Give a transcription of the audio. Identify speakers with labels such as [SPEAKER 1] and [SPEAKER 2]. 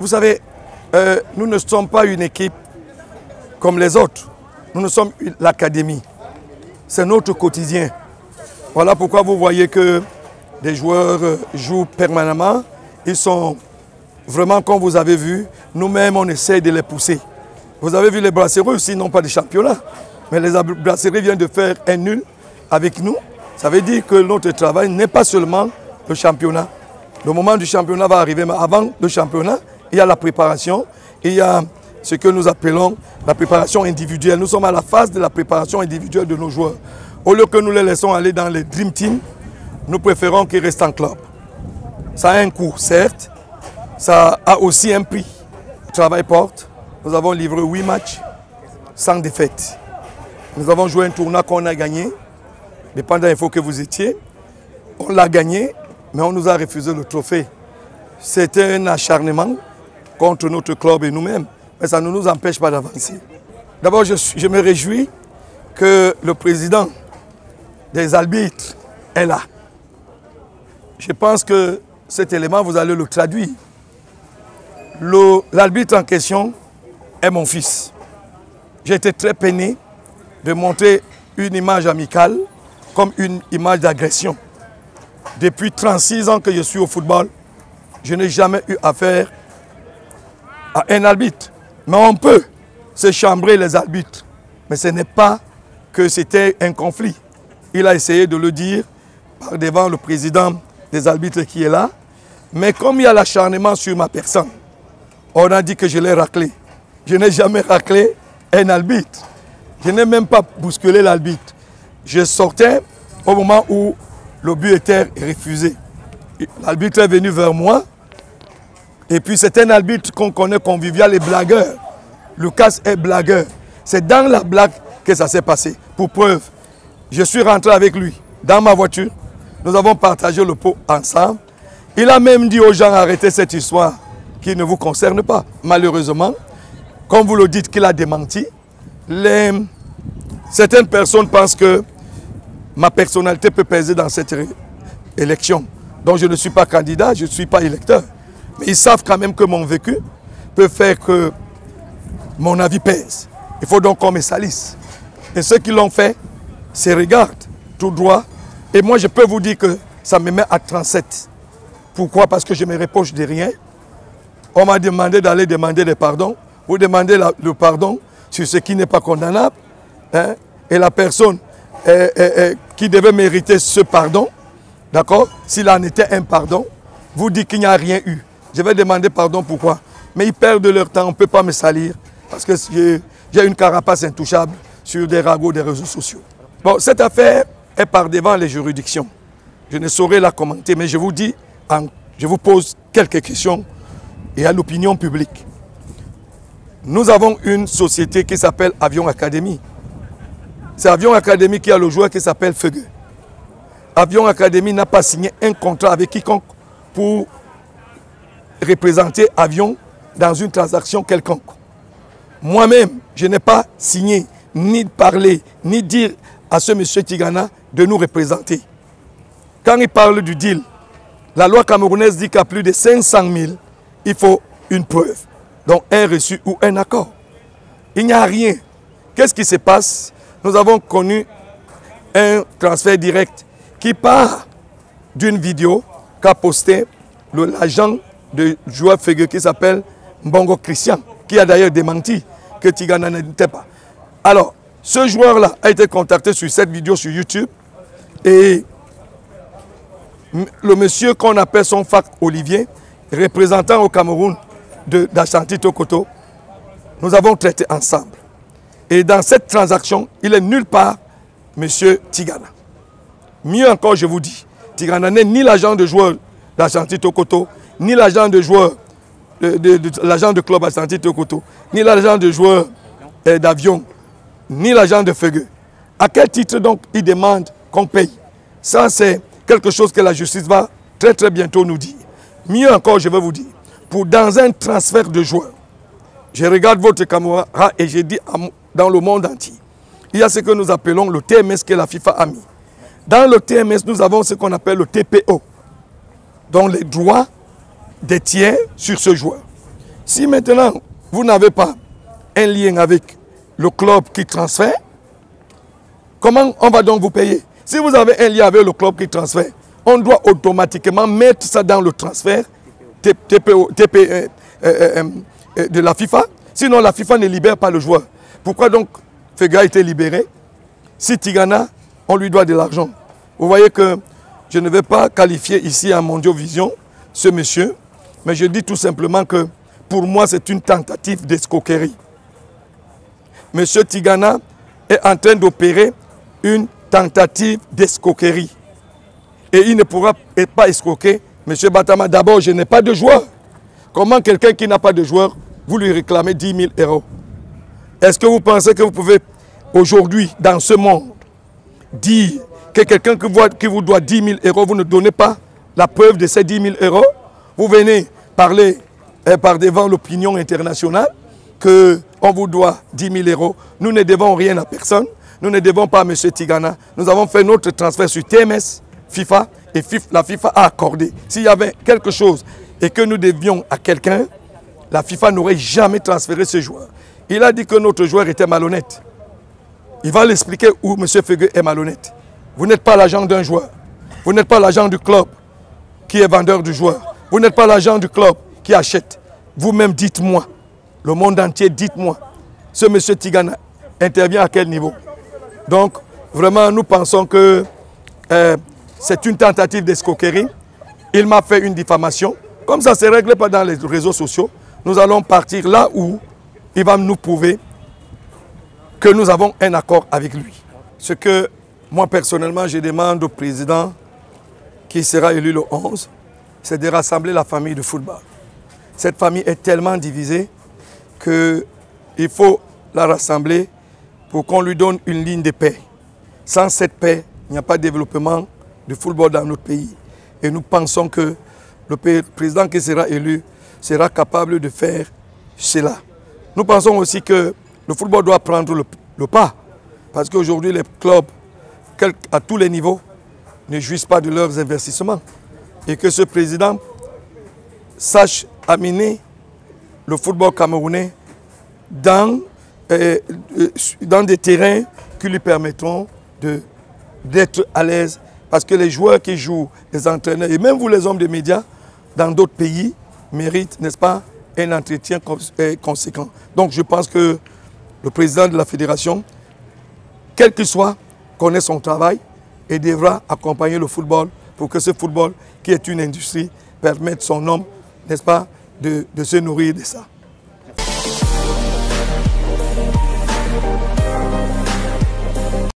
[SPEAKER 1] Vous savez, euh, nous ne sommes pas une équipe comme les autres. Nous ne sommes l'académie. C'est notre quotidien. Voilà pourquoi vous voyez que des joueurs euh, jouent permanemment. Ils sont vraiment, comme vous avez vu, nous-mêmes, on essaie de les pousser. Vous avez vu les brasseries aussi, n'ont pas de championnat. Mais les brasseries viennent de faire un nul avec nous. Ça veut dire que notre travail n'est pas seulement le championnat. Le moment du championnat va arriver, mais avant le championnat, il y a la préparation, il y a ce que nous appelons la préparation individuelle. Nous sommes à la phase de la préparation individuelle de nos joueurs. Au lieu que nous les laissons aller dans les Dream Team, nous préférons qu'ils restent en club. Ça a un coût, certes. Ça a aussi un prix. Travail porte. Nous avons livré 8 matchs sans défaite. Nous avons joué un tournoi qu'on a gagné. Dépendant il faut que vous étiez. On l'a gagné, mais on nous a refusé le trophée. C'était un acharnement contre notre club et nous-mêmes. Mais ça ne nous empêche pas d'avancer. D'abord, je, me réjouis que le président des arbitres est là. Je pense que cet élément, vous allez le traduire. L'arbitre en question est mon fils. J'ai été très peiné de montrer une image amicale comme une image d'agression. Depuis 36 ans que je suis au football, je n'ai jamais eu affaire à un arbitre. Mais on peut se chambrer les arbitres. Mais ce n'est pas que c'était un conflit. Il a essayé de le dire par devant le président des arbitres qui est là. Mais comme il y a l'acharnement sur ma personne, on a dit que je l'ai raclé. Je n'ai jamais raclé un arbitre. Je n'ai même pas bousculé l'arbitre. Je sortais au moment où le but était refusé. L'arbitre est venu vers moi. Et puis c'est un arbitre qu'on connaît convivial et blagueur. Lucas est blagueur. C'est dans la blague que ça s'est passé. Pour preuve, je suis rentré avec lui dans ma voiture. Nous avons partagé le pot ensemble. Il a même dit aux gens arrêtez cette histoire qui ne vous concerne pas. Malheureusement, comme vous le dites qu'il a démenti, certaines personnes pensent que ma personnalité peut peser dans cette élection. Donc je ne suis pas candidat, je ne suis pas électeur. Mais ils savent quand même que mon vécu peut faire que mon avis pèse. Il faut donc qu'on me salisse. Et ceux qui l'ont fait se regardent tout droit. Et moi, je peux vous dire que ça me met à 37. Pourquoi? Parce que je me reproche de rien. On m'a demandé d'aller demander des pardons. Vous demandez le pardon sur ce qui n'est pas condamnable. Hein? Et la personne qui devait mériter ce pardon, d'accord? S'il en était un pardon, vous dit qu'il n'y a rien eu. Je vais demander pardon pourquoi? Mais ils perdent leur temps, on ne peut pas me salir. Parce que j'ai une carapace intouchable sur des ragots des réseaux sociaux. Bon, cette affaire est par devant les juridictions. Je ne saurais la commenter, mais je vous dis, je vous pose quelques questions et à l'opinion publique. Nous avons une société qui s'appelle Avion Academy. C'est Avion Academy qui a le joueur qui s'appelle Feugue. Avion Academy n'a pas signé un contrat avec quiconque pour représenter Avion dans une transaction quelconque. Moi-même, je n'ai pas signé, ni parlé, ni dire à ce monsieur Tigana de nous représenter. Quand il parle du deal, la loi camerounaise dit qu'à plus de 500 000, il faut une preuve. Donc un reçu ou un accord. Il n'y a rien. Qu'est-ce qui se passe? Nous avons connu un transfert direct qui part d'une vidéo qu'a posté l'agent de joueur Fegue qui s'appelle Mbongo Christian, qui a d'ailleurs démenti que Tigana n'était pas. Alors, ce joueur-là a été contacté sur cette vidéo sur YouTube et le monsieur qu'on appelle son fac Olivier, représentant au Cameroun d'Achanti Tokoto, nous avons traité ensemble. Et dans cette transaction, il est nulle part monsieur Tigana. Mieux encore, je vous dis, Tigana n'est ni l'agent de joueur d'Achanti Tokoto, ni l'agent de joueur de, l'agent de club Achanti Tokoto, ni l'agent de joueur euh, d'avion, ni l'agent de feugue. À quel titre donc il demande qu'on paye? Ça, c'est quelque chose que la justice va très très bientôt nous dire. Mieux encore, je vais vous dire, pour dans un transfert de joueurs, je regarde votre caméra et je dis dans le monde entier, il y a ce que nous appelons le TMS que la FIFA a mis. Dans le TMS, nous avons ce qu'on appelle le TPO, dont les droits des tiers sur ce joueur. Si maintenant, vous n'avez pas un lien avec le club qui transfère, comment on va donc vous payer? Si vous avez un lien avec le club qui transfère, on doit automatiquement mettre ça dans le transfert de la FIFA. Sinon, la FIFA ne libère pas le joueur. Pourquoi donc Fega a été libéré? Si Tigana, on lui doit de l'argent. Vous voyez que je ne vais pas qualifier ici à Vision ce monsieur, mais je dis tout simplement que pour moi, c'est une tentative d'escroquerie. Monsieur Tigana est en train d'opérer une tentative d'escroquerie. Et il ne pourra pas escroquer Monsieur Batama. D'abord, je n'ai pas de joueur. Comment quelqu'un qui n'a pas de joueur, vous lui réclamez 10 000 euros? Est-ce que vous pensez que vous pouvez aujourd'hui, dans ce monde, dire que quelqu'un qui vous doit 10 000 euros, vous ne donnez pas la preuve de ces 10 000 euros? Vous venez parler eh, par devant l'opinion internationale qu'on vous doit 10 000 euros. Nous ne devons rien à personne. Nous ne devons pas à M. Tigana. Nous avons fait notre transfert sur TMS, FIFA, et la FIFA a accordé. S'il y avait quelque chose et que nous devions à quelqu'un, la FIFA n'aurait jamais transféré ce joueur. Il a dit que notre joueur était malhonnête. Il va l'expliquer où M. Fegue est malhonnête. Vous n'êtes pas l'agent d'un joueur. Vous n'êtes pas l'agent du club qui est vendeur du joueur. Vous n'êtes pas l'agent du club qui achète. Vous-même, dites-moi, le monde entier, dites-moi, ce monsieur Tigana intervient à quel niveau? Donc, vraiment, nous pensons que euh, c'est une tentative d'escroquerie. Il m'a fait une diffamation. Comme ça ne se règle pas dans les réseaux sociaux, nous allons partir là où il va nous prouver que nous avons un accord avec lui. Ce que moi personnellement je demande au président qui sera élu le 11, c'est de rassembler la famille de football. Cette famille est tellement divisée qu'il faut la rassembler pour qu'on lui donne une ligne de paix. Sans cette paix, il n'y a pas de développement du football dans notre pays. Et nous pensons que le président qui sera élu sera capable de faire cela. Nous pensons aussi que le football doit prendre le, pas. Parce qu'aujourd'hui, les clubs, à tous les niveaux, ne jouissent pas de leurs investissements. Et que ce président sache amener le football camerounais dans, euh, euh, dans des terrains qui lui permettront d'être à l'aise parce que les joueurs qui jouent, les entraîneurs, et même vous les hommes des médias, dans d'autres pays, méritent, n'est-ce pas, un entretien euh, conséquent. Donc je pense que le président de la fédération, quel qu'il soit, connaît son travail et devra accompagner le football pour que ce football, qui est une industrie, permette son homme, n'est-ce pas, de, de se nourrir de ça.